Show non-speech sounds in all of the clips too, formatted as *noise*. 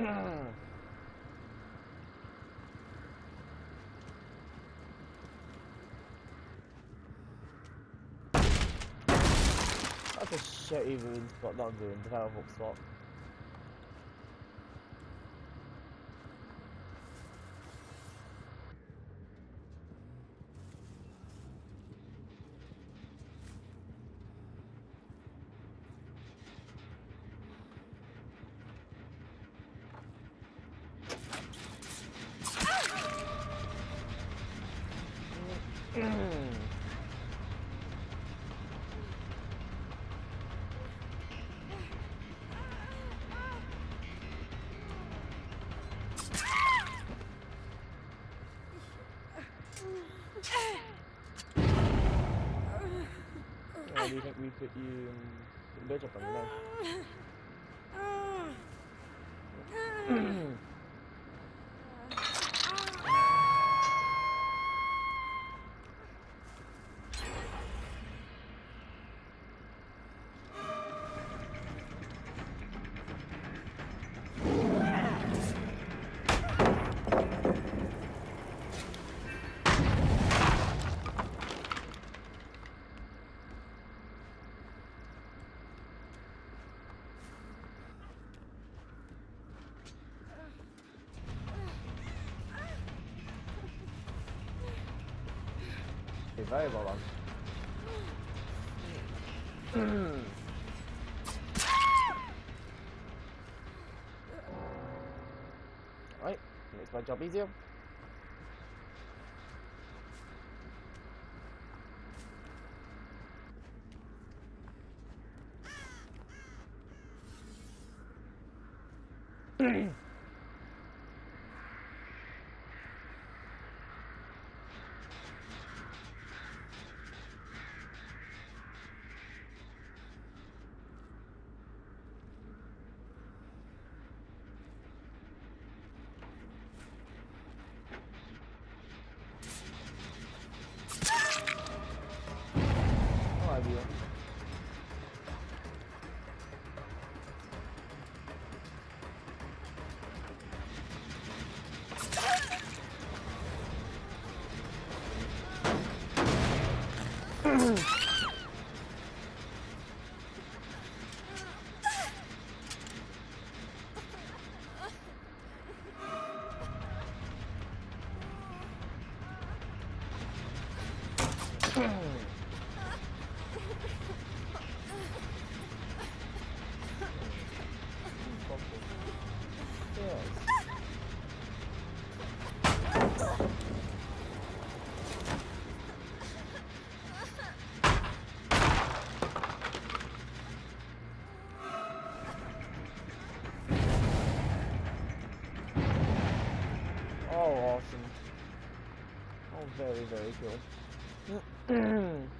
That's a shitty ruin spot, not ruin, developable spot. Where do you think we put you um, in bed up on the Very well done. right, makes my job easier. *clears throat* Yes. Very, *clears throat* *clears throat*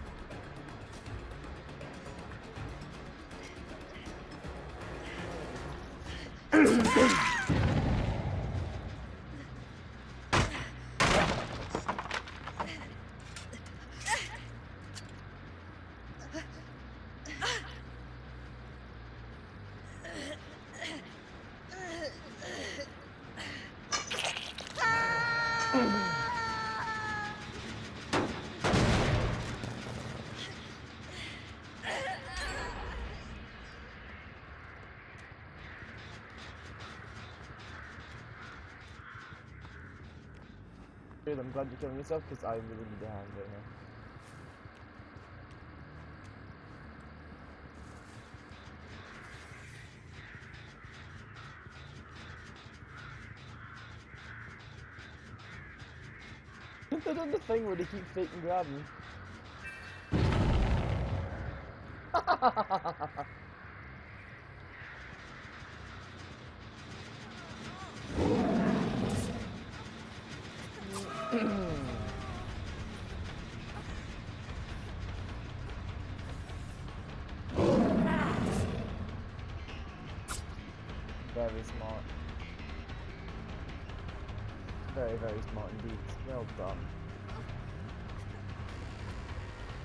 Good, I'm glad you're killing yourself because I really need a hand right now. They've done the thing where they keep faking grabbing. *laughs* very smart. Very, very smart indeed. Well done.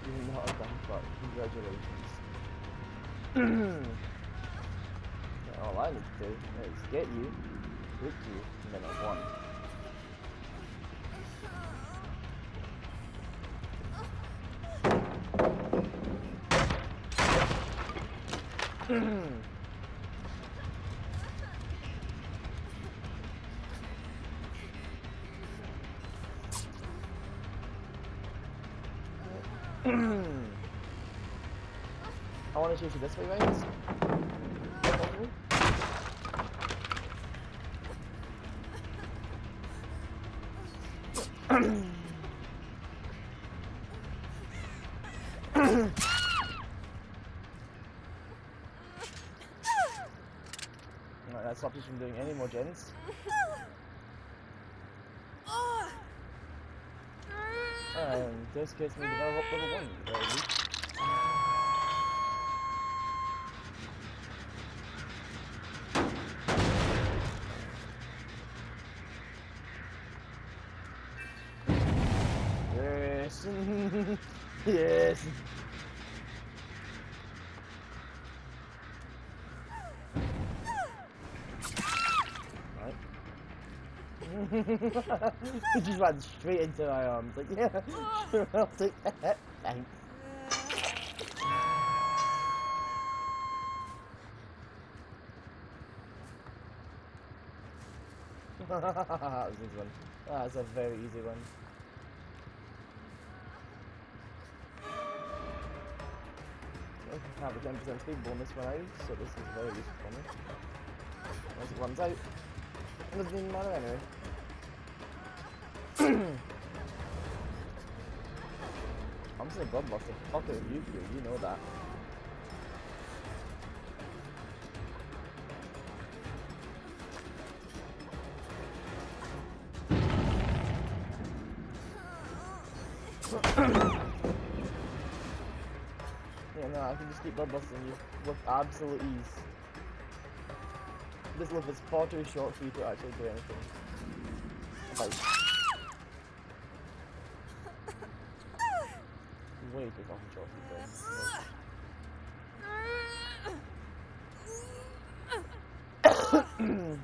You're not a fuck. Congratulations. *clears throat* All I need to do is get you, hit you, and then I've. I want to shoot you this way, right? Alright, that stops us from doing any more gens. *coughs* And this gets me to level up level 1, *laughs* Yes. yes. *laughs* Just ran straight into my arms. Like, yeah, sure, I'll take that. Thanks. *laughs* that was a good one. A very easy one. I have a 10% speed bonus when out, so this is very useful for me. Once it runs out, it doesn't even matter anyway. *clears throat* I'm just a bloodluster. Fuck it, you you know that. *clears throat* *coughs* I can just keep blood lusting you with absolute ease. This lift is far too short for you to actually do anything. Like, way too fucking short for you to like, Four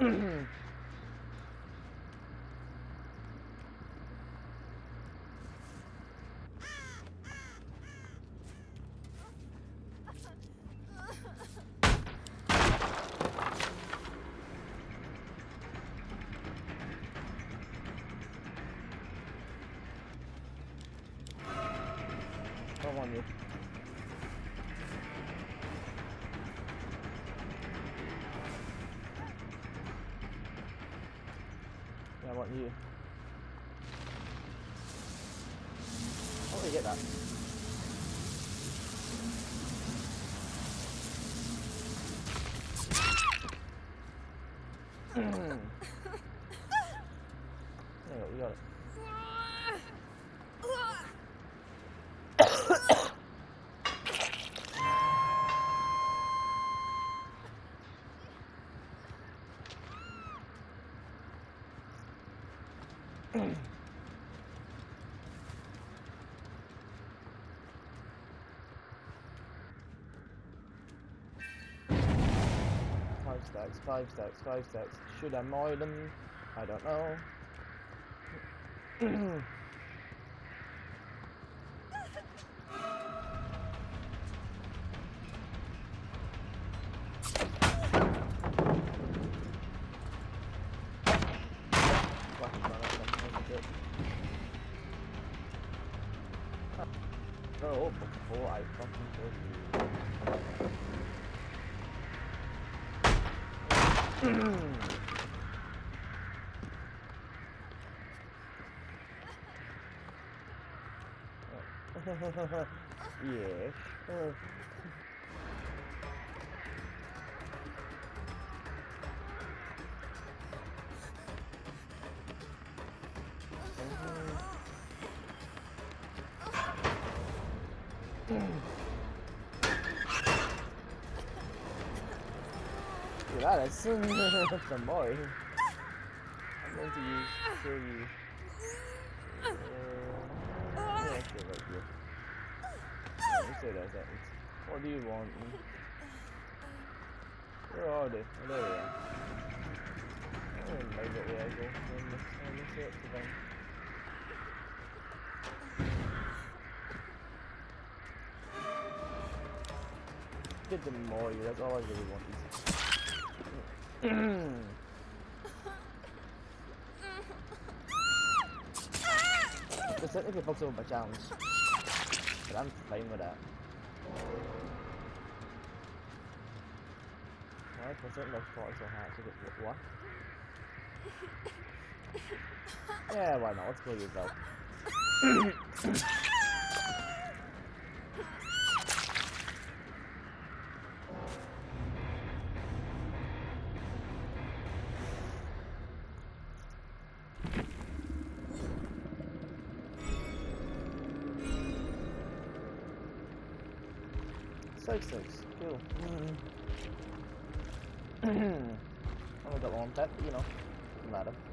Mm-hmm. Want you. How do you get that? stacks, five stacks, five stacks. Should I mori them? I don't know. Oh, before I fucking kill you. Yeah. Uh, Yeah, that is *laughs* some more. I'm going to use show you. Uh, yeah, actually, right here. Let me say that. What do you want? Where are they? Oh, there they are. Oh, my little ego. Let me, let me say it to them. Get them more, that's all I really want. There's technically possible by challenge, but I'm fine with that. Why percent less fought so hard to get what? Yeah, why not? Let's go yourself. Six six, cool. Mm. Only got one pet, you know, doesn't matter.